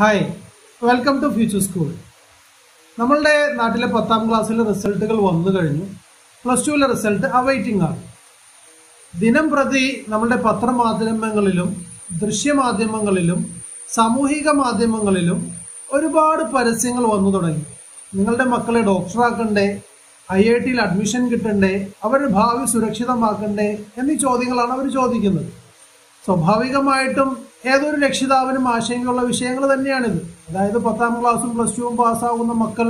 Hi welcome to future school നമ്മളുടെ നാട്ടിലെ പത്താം ക്ലാസ്സിലെ റിസൾട്ടുകൾ വന്നു കഴിഞ്ഞു. പ്ലസ് ടുവിലെ റിസൾട്ട് അവൈറ്റിംഗ് ആണ്. ദിനം പ്രതി നമ്മളുടെ പത്രമാധ്യമങ്ങളിലും ദൃശ്യമാധ്യമങ്ങളിലും സാമൂഹിക മാധ്യമങ്ങളിലും ഒരുപാട് പരസ്യങ്ങൾ വന്നു തുടങ്ങി. നിങ്ങളുടെ മക്കളെ ഡോക്ടറാക്കണ്ടേ ഐ ഐ ടിയിൽ അഡ്മിഷൻ കിട്ടണ്ടേ? അവരുടെ ഭാവി സുരക്ഷിതമാക്കണ്ടേ? എന്നീ ചോദ്യങ്ങളാണ് അവർ ചോദിക്കുന്നത്. സ്വാഭാവികമായിട്ടും ഏതൊരു രക്ഷിതാവിനും ആശങ്കയുള്ള വിഷയങ്ങൾ തന്നെയാണിത്. അതായത് പത്താം ക്ലാസ്സും പ്ലസ് ടുവും പാസ്സാകുന്ന മക്കൾ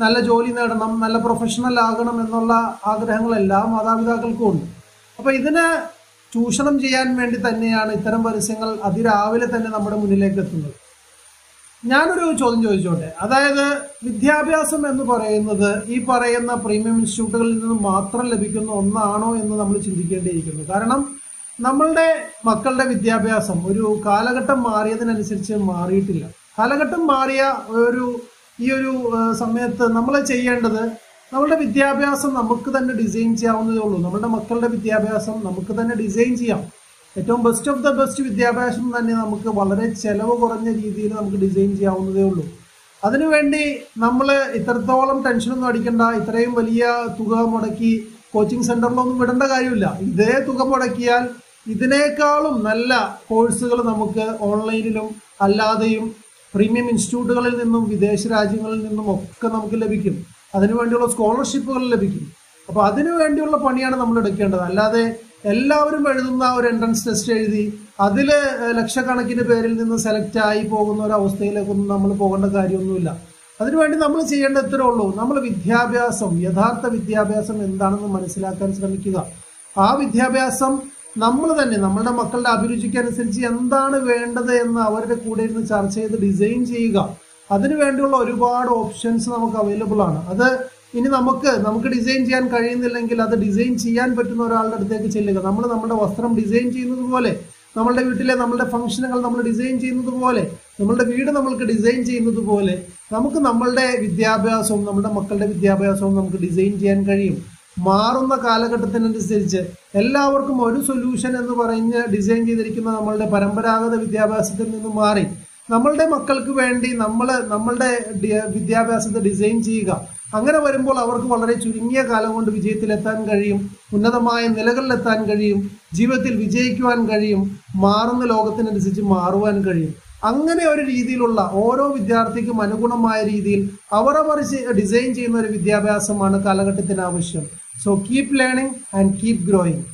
നല്ല ജോലി നേടണം നല്ല പ്രൊഫഷണൽ ആകണം എന്നുള്ള ആഗ്രഹങ്ങളെല്ലാം മാതാപിതാക്കൾക്കും ഉണ്ട്. അപ്പോൾ ഇതിന് ചൂഷണം ചെയ്യാൻ വേണ്ടി തന്നെയാണ് ഇത്തരം പരസ്യങ്ങൾ അതിരാവിലെ തന്നെ നമ്മുടെ മുന്നിലേക്ക് എത്തുന്നത്. ഞാനൊരു ചോദ്യം ചോദിച്ചോട്ടെ? അതായത് വിദ്യാഭ്യാസം എന്ന് പറയുന്നത് ഈ പറയുന്ന പ്രീമിയം ഇൻസ്റ്റിറ്റ്യൂട്ടുകളിൽ നിന്ന് മാത്രം ലഭിക്കുന്ന ഒന്നാണോ എന്ന് നമ്മൾ ചിന്തിക്കേണ്ടിയിരിക്കുന്നു. കാരണം നമ്മളുടെ മക്കളുടെ വിദ്യാഭ്യാസം ഒരു കാലഘട്ടം മാറിയതിനനുസരിച്ച് മാറിയിട്ടില്ല. കാലഘട്ടം മാറിയ ഒരു ഈ ഒരു സമയത്ത് നമ്മൾ ചെയ്യേണ്ടത് നമ്മളുടെ വിദ്യാഭ്യാസം നമുക്ക് തന്നെ ഡിസൈൻ ചെയ്യാവുന്നതേ ഉള്ളൂ. നമ്മുടെ മക്കളുടെ വിദ്യാഭ്യാസം നമുക്ക് തന്നെ ഡിസൈൻ ചെയ്യാം. ഏറ്റവും ബെസ്റ്റ് ഓഫ് ദ ബെസ്റ്റ് വിദ്യാഭ്യാസം തന്നെ നമുക്ക് വളരെ ചെലവ് കുറഞ്ഞ രീതിയിൽ നമുക്ക് ഡിസൈൻ ചെയ്യാവുന്നതേ ഉള്ളൂ. അതിനുവേണ്ടി നമ്മൾ ഇത്രത്തോളം ടെൻഷനൊന്നും അടിക്കണ്ട. ഇത്രയും വലിയ തുക മുടക്കി കോച്ചിങ് സെന്ററിലൊന്നും വിടേണ്ട കാര്യമില്ല. ഇതേ തുക മുടക്കിയാൽ ഇതിനേക്കാളും നല്ല കോഴ്സുകൾ നമുക്ക് ഓൺലൈനിലും അല്ലാതെയും പ്രീമിയം ഇൻസ്റ്റിറ്റ്യൂട്ടുകളിൽ നിന്നും വിദേശ രാജ്യങ്ങളിൽ നിന്നും ഒക്കെ നമുക്ക് ലഭിക്കും. അതിനുവേണ്ടിയുള്ള സ്കോളർഷിപ്പുകൾ ലഭിക്കും. അപ്പോൾ അതിനു വേണ്ടിയുള്ള പണിയാണ് നമ്മൾ എടുക്കേണ്ടത്. അല്ലാതെ എല്ലാവരും എഴുതുന്ന ഒരു എൻട്രൻസ് ടെസ്റ്റ് എഴുതി അതിൽ ലക്ഷക്കണക്കിന് പേരിൽ നിന്ന് സെലക്ട് ആയി പോകുന്ന ഒരു അവസ്ഥയിലേക്കൊന്നും നമ്മൾ പോകേണ്ട കാര്യമൊന്നുമില്ല. അതിനുവേണ്ടി നമ്മൾ ചെയ്യേണ്ട ഇത്രേ ഉള്ളൂ. നമ്മൾ വിദ്യാഭ്യാസം യഥാർത്ഥ വിദ്യാഭ്യാസം എന്താണെന്ന് മനസ്സിലാക്കാൻ ശ്രമിക്കുക. ആ വിദ്യാഭ്യാസം നമ്മൾ തന്നെ നമ്മളുടെ മക്കളുടെ അഭിരുചിക്കനുസരിച്ച് എന്താണ് വേണ്ടത് എന്ന് അവരുടെ കൂടെ ഇരുന്ന് ചർച്ച ചെയ്ത് ഡിസൈൻ ചെയ്യുക. അതിനു വേണ്ടിയുള്ള ഒരുപാട് ഓപ്ഷൻസ് നമുക്ക് അവൈലബിൾ ആണ്. അത് ഇനി നമുക്ക് നമുക്ക് ഡിസൈൻ ചെയ്യാൻ കഴിയുന്നില്ലെങ്കിൽ അത് ഡിസൈൻ ചെയ്യാൻ പറ്റുന്ന ഒരാളുടെ അടുത്തേക്ക് ചെല്ലുക. നമ്മൾ നമ്മുടെ വസ്ത്രം ഡിസൈൻ ചെയ്യുന്നത് പോലെ നമ്മളുടെ വീട്ടിലെ നമ്മളുടെ ഫംഗ്ഷനുകൾ നമ്മൾ ഡിസൈൻ ചെയ്യുന്നത് പോലെ നമ്മളുടെ വീട് നമ്മൾക്ക് ഡിസൈൻ ചെയ്യുന്നത് പോലെ നമുക്ക് നമ്മളുടെ വിദ്യാഭ്യാസവും നമ്മുടെ മക്കളുടെ വിദ്യാഭ്യാസവും നമുക്ക് ഡിസൈൻ ചെയ്യാൻ കഴിയും. മാറുന്ന കാലഘട്ടത്തിനനുസരിച്ച് എല്ലാവർക്കും ഒരു സൊല്യൂഷൻ എന്ന് പറഞ്ഞ് ഡിസൈൻ ചെയ്തിരിക്കുന്ന നമ്മളുടെ പരമ്പരാഗത വിദ്യാഭ്യാസത്തിൽ നിന്ന് മാറി നമ്മളുടെ മക്കൾക്ക് വേണ്ടി നമ്മൾ നമ്മളുടെ വിദ്യാഭ്യാസത്തെ ഡിസൈൻ ചെയ്യുക. അങ്ങനെ വരുമ്പോൾ അവർക്ക് വളരെ ചുരുങ്ങിയ കാലം കൊണ്ട് വിജയത്തിലെത്താൻ കഴിയും ഉന്നതമായ നിലകളിലെത്താൻ കഴിയും ജീവിതത്തിൽ വിജയിക്കുവാൻ കഴിയും മാറുന്ന ലോകത്തിനനുസരിച്ച് മാറുവാൻ കഴിയും. അങ്ങനെ ഒരു രീതിയിലുള്ള ഓരോ വിദ്യാർത്ഥിക്കും അനുഗുണമായ രീതിയിൽ അവരവർ ഡിസൈൻ ചെയ്യുന്ന ഒരു വിദ്യാഭ്യാസമാണ് കാലഘട്ടത്തിന് ആവശ്യം. So keep learning and keep growing.